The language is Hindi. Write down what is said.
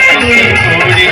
स्कूल छोड़ी